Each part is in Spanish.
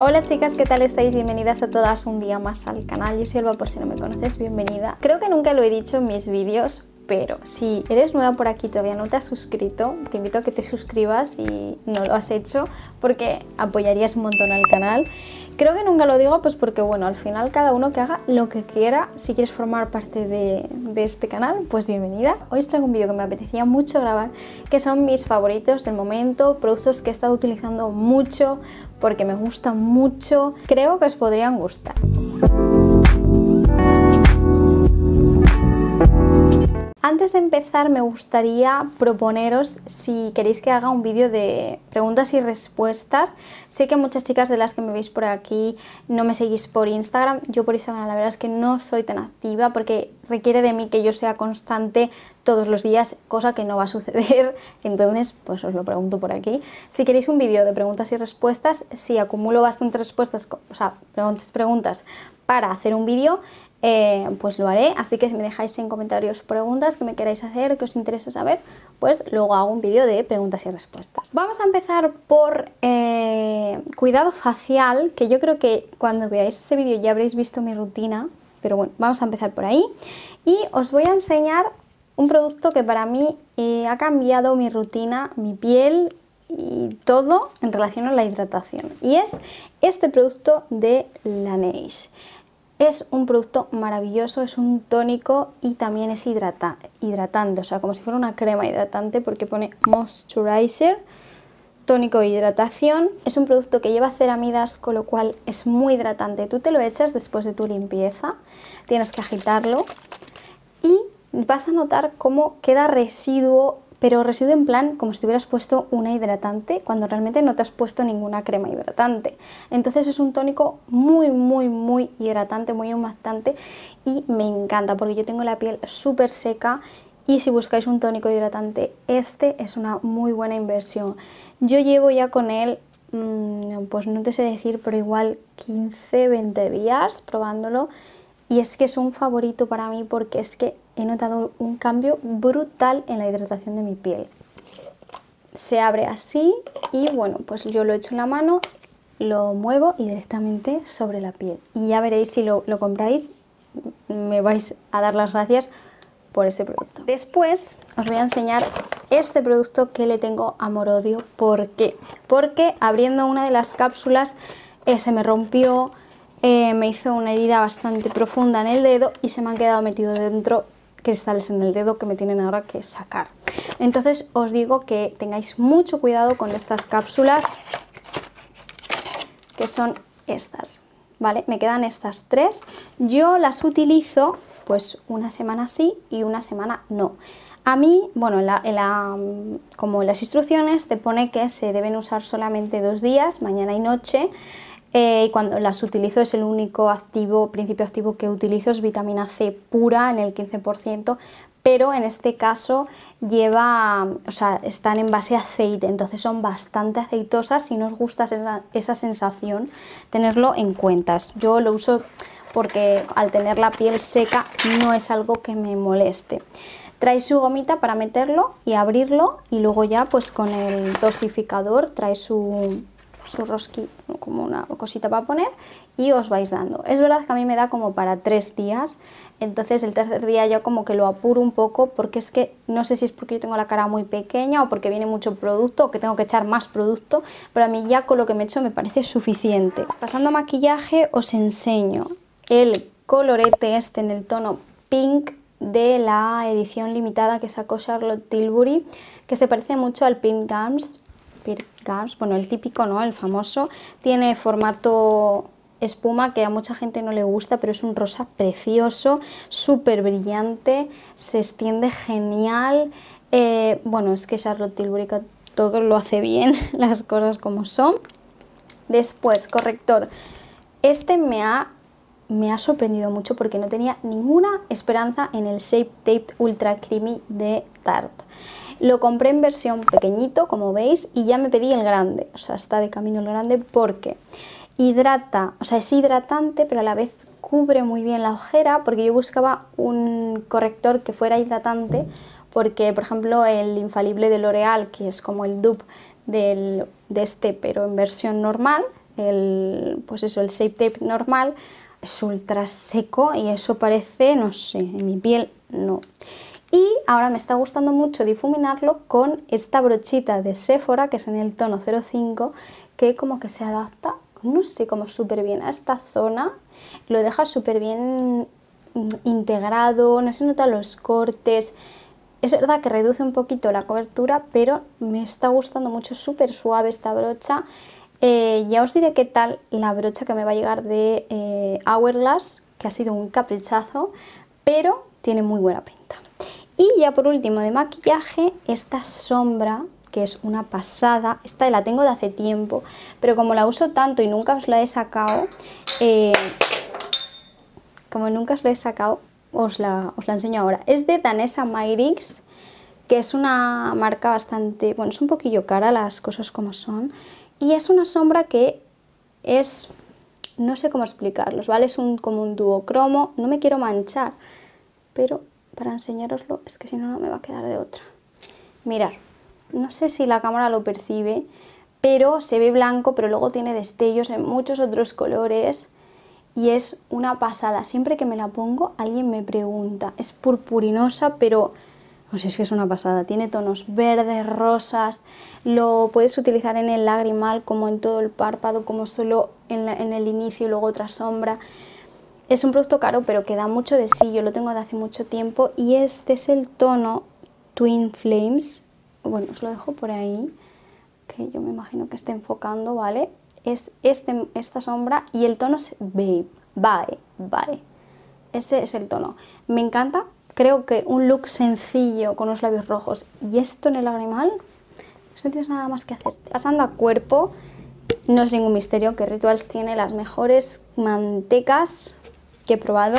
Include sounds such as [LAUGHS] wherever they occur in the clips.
Hola chicas, ¿qué tal estáis? Bienvenidas a todas un día más al canal. Yo soy Elba, por si no me conoces, bienvenida. Creo que nunca lo he dicho en mis vídeos, pero si eres nueva por aquí y todavía no te has suscrito, te invito a que te suscribas y no lo has hecho porque apoyarías un montón al canal. Creo que nunca lo digo pues porque bueno, al final cada uno que haga lo que quiera, si quieres formar parte de, de este canal, pues bienvenida. Hoy os traigo un vídeo que me apetecía mucho grabar, que son mis favoritos del momento, productos que he estado utilizando mucho porque me gustan mucho, creo que os podrían gustar. Antes de empezar me gustaría proponeros si queréis que haga un vídeo de preguntas y respuestas. Sé que muchas chicas de las que me veis por aquí no me seguís por Instagram. Yo por Instagram la verdad es que no soy tan activa porque requiere de mí que yo sea constante todos los días, cosa que no va a suceder. [LAUGHS] Entonces pues os lo pregunto por aquí. Si queréis un vídeo de preguntas y respuestas, si acumulo bastantes respuestas, o sea, preguntas, preguntas para hacer un vídeo, eh, pues lo haré. Así que si me dejáis en comentarios preguntas que me queráis hacer, que os interese saber, pues luego hago un vídeo de preguntas y respuestas. Vamos a empezar por eh, cuidado facial, que yo creo que cuando veáis este vídeo ya habréis visto mi rutina, pero bueno, vamos a empezar por ahí. Y os voy a enseñar un producto que para mí eh, ha cambiado mi rutina, mi piel y todo en relación a la hidratación. Y es este producto de Laneige. Es un producto maravilloso, es un tónico y también es hidratante, o sea, como si fuera una crema hidratante porque pone moisturizer, tónico e hidratación. Es un producto que lleva ceramidas, con lo cual es muy hidratante. Tú te lo echas después de tu limpieza, tienes que agitarlo y vas a notar cómo queda residuo pero residuo en plan como si te hubieras puesto una hidratante cuando realmente no te has puesto ninguna crema hidratante. Entonces es un tónico muy, muy, muy hidratante, muy humectante y me encanta porque yo tengo la piel súper seca y si buscáis un tónico hidratante, este es una muy buena inversión. Yo llevo ya con él, mm, pues no te sé decir, pero igual 15, 20 días probándolo y es que es un favorito para mí porque es que he notado un cambio brutal en la hidratación de mi piel. Se abre así y bueno, pues yo lo echo en la mano, lo muevo y directamente sobre la piel. Y ya veréis si lo, compráis, me vais a dar las gracias por este producto. Después os voy a enseñar este producto que le tengo amor-odio. ¿Por qué? Porque abriendo una de las cápsulas eh, se me rompió, eh, me hizo una herida bastante profunda en el dedo y se me han quedado metido dentro cristales en el dedo que me tienen ahora que sacar. Entonces os digo que tengáis mucho cuidado con estas cápsulas que son estas, ¿vale? Me quedan estas tres. Yo las utilizo pues una semana sí y una semana no. A mí, bueno, como en las instrucciones te pone que se deben usar solamente dos días, mañana y noche, eh, y cuando las utilizo es el único activo, principio activo que utilizo, es vitamina C pura en el 15%, pero en este caso lleva, o sea, están en base a aceite, entonces son bastante aceitosas. Si no os gusta esa, esa sensación, tenerlo en cuentas. Yo lo uso porque al tener la piel seca no es algo que me moleste. Trae su gomita para meterlo y abrirlo y luego ya pues con el dosificador trae su su rosqui, como una cosita para poner y os vais dando. Es verdad que a mí me da como para tres días, entonces el tercer día ya como que lo apuro un poco porque es que no sé si es porque yo tengo la cara muy pequeña o porque viene mucho producto o que tengo que echar más producto, pero a mí ya con lo que me echo me parece suficiente. Pasando a maquillaje os enseño el colorete este en el tono pink de la edición limitada que sacó Charlotte Tilbury, que se parece mucho al Pink Gums, bueno, el típico, ¿no? El famoso, tiene formato espuma que a mucha gente no le gusta, pero es un rosa precioso, súper brillante, se extiende genial. Eh, bueno, es que Charlotte Tilbury todo lo hace bien, [LAUGHS] las cosas como son. Después, corrector. Este me ha, me ha sorprendido mucho porque no tenía ninguna esperanza en el Shape Tape Ultra Creamy de Tarte. Lo compré en versión pequeñito, como veis, y ya me pedí el grande. O sea, está de camino el grande porque hidrata, o sea, es hidratante, pero a la vez cubre muy bien la ojera, porque yo buscaba un corrector que fuera hidratante, porque, por ejemplo, el infalible de L'Oreal, que es como el dupe de este, pero en versión normal, el, pues eso, el Shape Tape normal, es ultra seco y eso parece, no sé, en mi piel no. Y ahora me está gustando mucho difuminarlo con esta brochita de Sephora, que es en el tono 05, que como que se adapta, no sé, como súper bien a esta zona. Lo deja súper bien mm, integrado, no se notan los cortes. Es verdad que reduce un poquito la cobertura, pero me está gustando mucho, súper suave esta brocha. Eh, ya os diré qué tal la brocha que me va a llegar de eh, Hourglass, que ha sido un caprichazo, pero tiene muy buena pinta. Y ya por último de maquillaje, esta sombra que es una pasada, esta la tengo de hace tiempo, pero como la uso tanto y nunca os la he sacado, eh, como nunca os la he sacado, os la, os la enseño ahora. Es de Danessa Myrix, que es una marca bastante, bueno, es un poquillo cara las cosas como son, y es una sombra que es, no sé cómo explicarlos, ¿vale? Es un, como un duocromo, no me quiero manchar, pero para enseñaroslo es que si no, no me va a quedar de otra. Mirar, no sé si la cámara lo percibe, pero se ve blanco, pero luego tiene destellos en muchos otros colores y es una pasada. Siempre que me la pongo alguien me pregunta, es purpurinosa, pero no sé, que es una pasada. Tiene tonos verdes, rosas, lo puedes utilizar en el lagrimal como en todo el párpado, como solo en, en el inicio y luego otra sombra. Es un producto caro, pero que da mucho de sí, yo lo tengo de hace mucho tiempo y este es el tono Twin Flames. Bueno, os lo dejo por ahí, que yo me imagino que esté enfocando, ¿vale? Es este, esta sombra y el tono es Babe, Bye, Bye. Ese es el tono. Me encanta creo que un look sencillo con los labios rojos y esto en el lagrimal, no tienes nada más que hacer. Pasando a cuerpo, no es ningún misterio que Rituals tiene las mejores mantecas que he probado.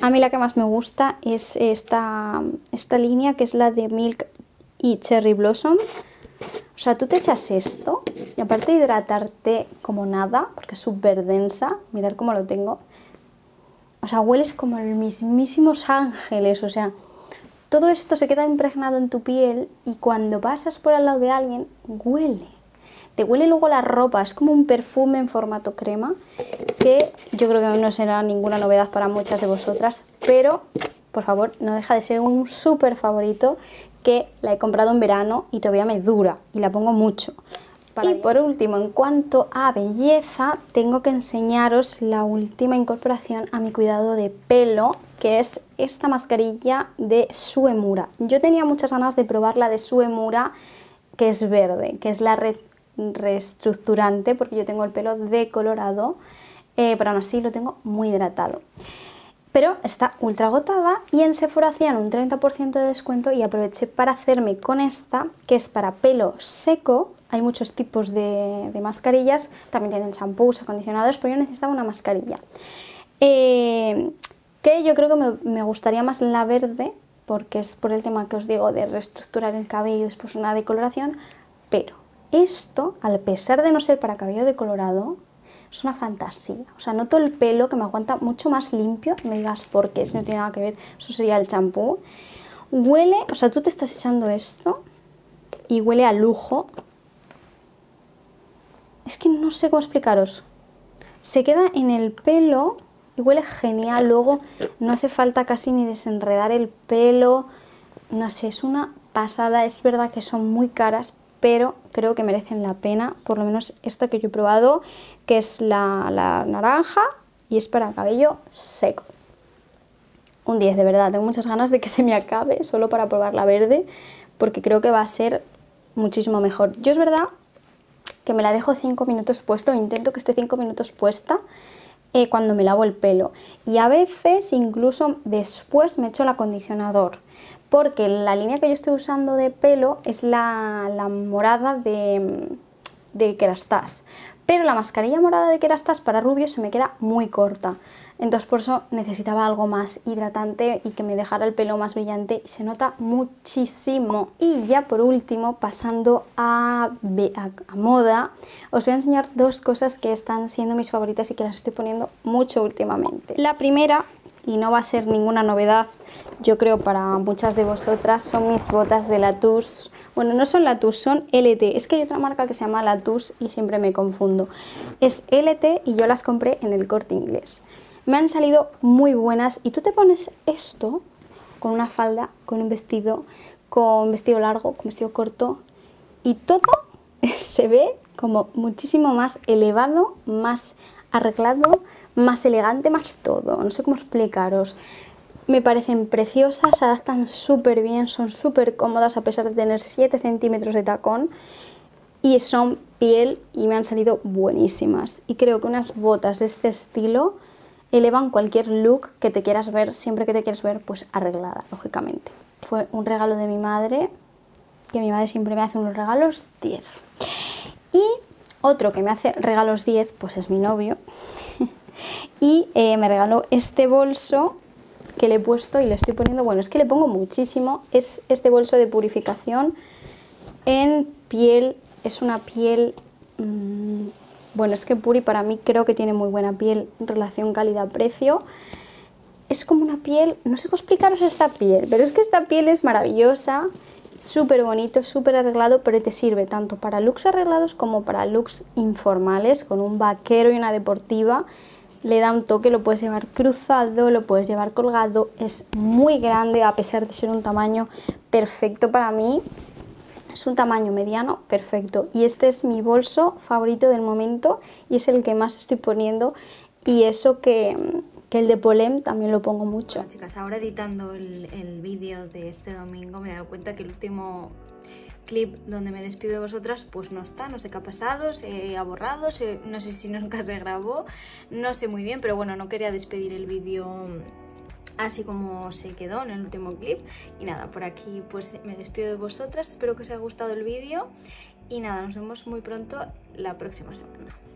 A mí la que más me gusta es esta, esta línea que es la de Milk y Cherry Blossom. O sea, tú te echas esto y aparte de hidratarte como nada, porque es súper densa, mirar cómo lo tengo, o sea, hueles como los mismísimos ángeles, o sea, todo esto se queda impregnado en tu piel y cuando pasas por al lado de alguien, huele. Te huele luego la ropa, es como un perfume en formato crema, que yo creo que no será ninguna novedad para muchas de vosotras, pero por favor, no deja de ser un súper favorito que la he comprado en verano y todavía me dura y la pongo mucho y por último, en cuanto a belleza, tengo que enseñaros la última incorporación a mi cuidado de pelo, que es esta mascarilla de Suemura. Yo tenía muchas ganas de probar la de Suemura, que es verde, que es la reestructurante, porque yo tengo el pelo decolorado, eh, pero aún así lo tengo muy hidratado. Pero está ultra agotada y en Sephora hacían un 30% de descuento y aproveché para hacerme con esta que es para pelo seco. Hay muchos tipos de, mascarillas, también tienen shampoos, acondicionadores, pero yo necesitaba una mascarilla. Eh, que yo creo que me, gustaría más la verde, porque es por el tema que os digo de reestructurar el cabello y después una decoloración, pero esto, al pesar de no ser para cabello decolorado, es una fantasía. O sea, noto el pelo que me aguanta mucho más limpio, me digas por qué, si no tiene nada que ver, eso sería el champú. Huele, o sea, tú te estás echando esto y huele a lujo, es que no sé cómo explicaros. Se queda en el pelo y huele genial. Luego no hace falta casi ni desenredar el pelo. No sé, es una pasada. Es verdad que son muy caras, pero creo que merecen la pena. Por lo menos esta que yo he probado, que es la, naranja y es para cabello seco. Un 10, de verdad. Tengo muchas ganas de que se me acabe solo para probar la verde, porque creo que va a ser muchísimo mejor. Yo es verdad que me la dejo 5 minutos puesto, intento que esté 5 minutos puesta eh, cuando me lavo el pelo. Y a veces incluso después me echo el acondicionador, porque la línea que yo estoy usando de pelo es la, la morada de, de Kerastase. Pero la mascarilla morada de Kerastase para rubio se me queda muy corta. Entonces por eso necesitaba algo más hidratante y que me dejara el pelo más brillante y se nota muchísimo. Y ya por último, pasando a, a, moda, os voy a enseñar dos cosas que están siendo mis favoritas y que las estoy poniendo mucho últimamente. La primera, y no va a ser ninguna novedad, yo creo para muchas de vosotras, son mis botas de Latus. Bueno, no son Latus, son LT. Es que hay otra marca que se llama Latus y siempre me confundo. Es LT y yo las compré en el corte inglés. Me han salido muy buenas y tú te pones esto con una falda, con un vestido, con vestido largo, con vestido corto y todo [LAUGHS] se ve como muchísimo más elevado, más arreglado, más elegante, más todo. No sé cómo explicaros. Me parecen preciosas, se adaptan súper bien, son súper cómodas a pesar de tener 7 centímetros de tacón y son piel y me han salido buenísimas. Y creo que unas botas de este estilo elevan cualquier look que te quieras ver, siempre que te quieras ver pues arreglada, lógicamente. Fue un regalo de mi madre, que mi madre siempre me hace unos regalos 10. Y otro que me hace regalos 10, pues es mi novio. [LAUGHS] y eh, me regaló este bolso que le he puesto y le estoy poniendo, bueno, es que le pongo muchísimo, es este bolso de purificación en piel, es una piel, mmm, bueno, es que Puri para mí creo que tiene muy buena piel en relación calidad-precio, es como una piel, no sé cómo explicaros esta piel, pero es que esta piel es maravillosa, súper bonito, súper arreglado, pero te sirve tanto para looks arreglados como para looks informales, con un vaquero y una deportiva. Le da un toque, lo puedes llevar cruzado, lo puedes llevar colgado, es muy grande a pesar de ser un tamaño perfecto para mí. Es un tamaño mediano perfecto y este es mi bolso favorito del momento y es el que más estoy poniendo y eso que que el de Polem también lo pongo mucho. chicas, ahora editando el, el vídeo de este domingo me he dado cuenta que el último clip donde me despido de vosotras pues no está, no sé qué ha pasado, se ha borrado, no sé si [LAUGHS] nunca se grabó, no sé muy bien, pero bueno, no quería despedir el vídeo así como se quedó en el último clip y nada, por aquí pues me despido de vosotras, espero que os haya gustado el vídeo y nada, nos vemos muy pronto la próxima semana.